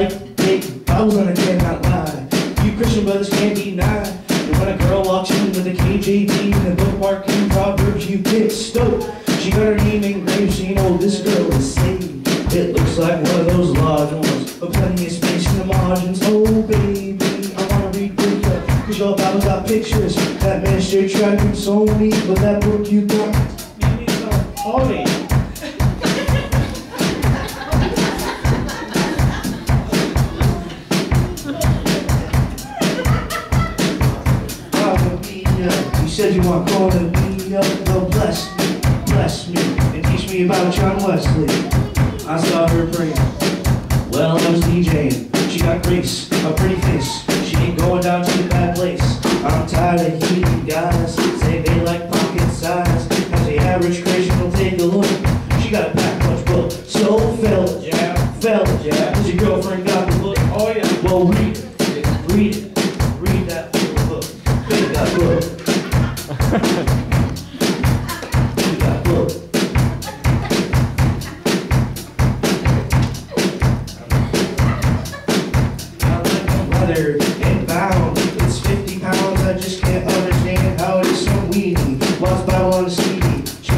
like big Bibles and I cannot lie. You Christian brothers can't deny. And when a girl walks in with a KJV and a bookmark in Proverbs, you get stoked. She got her name engraved, so you know this girl is saved. It looks like one of those large ones, but plenty of space in the margins. Oh baby, I wanna read with you, cause your Bible got pictures. That minister tried to console me, but that book you got, me so horny. Said you want going to be up. Well, bless me, bless me, and teach me about John Wesley. I saw her praying. Well, I was DJing. She got grace, a pretty face. She ain't going down to the bad place. I'm tired of hearing guys say they like leather and bound. It's 50 pounds, I just can't understand how it's so weedy. Lost Bible on the CD.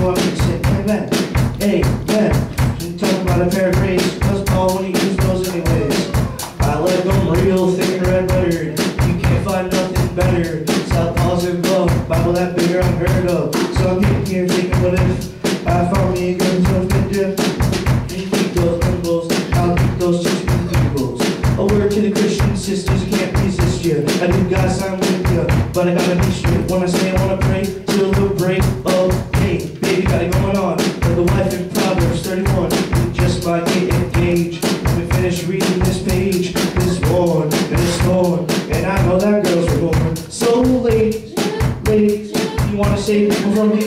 Wants me to sit, hey man, hey man. She talking about a grades, cause Paul when he used those anyways. I like them real thick and red buttered. You can't find nothing better. South Positive Glove, Bible that bigger unheard of. So I'm hitting here thinking, what if I found me a good something different? You I gotta be straight. When I say I wanna pray, till the break of day. Baby got it going on, like the wife in Proverbs 31. We just might get engaged. When we finish reading this page, this one and this torn. And I know that girls are born. So ladies, ladies, you wanna save people from me?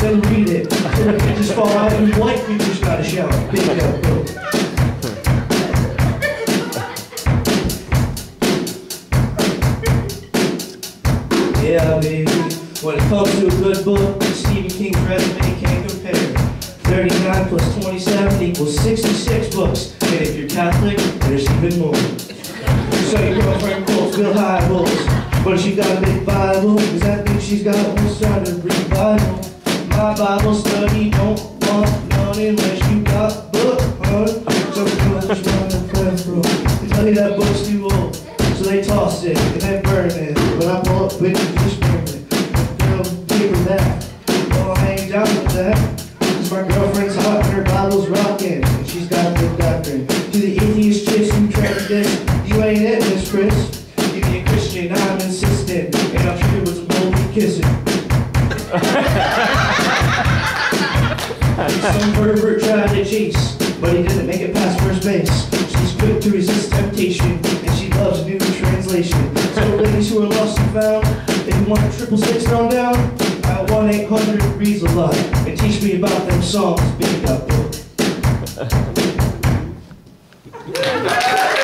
Then read it. So we can just fall out and white people just gotta shout. Big up, go. Yeah, baby. When it comes to a good book, Stephen King's resume can't compare. 39 plus 27 equals 66 books. And if you're Catholic, there's even more. So your girlfriend quotes Bill Hybels. But she got a big Bible, cause I think she's got one side to read Bible. My Bible study don't want none unless you got book, huh? So the girls run the press room. They tell you that book's too old. So they toss it and then burn it. But I pull up quick and just burn it. Girl, give her that. Well, I ain't down with that. Cause my girlfriend's hot and her Bible's rocking. And she's got a good doctrine. To the atheist chicks who try to diss, you ain't it, Miss Chris. You be a Christian, I'm insistent. And I'll treat you with some holy kissing. Some pervert tried to chase, but he didn't make it past first base. She's quick to resist temptation, translation. So ladies who are lost and found, if you want a triple six thrown down, at 1-800 reads a lot, and teach me about them songs, big up book.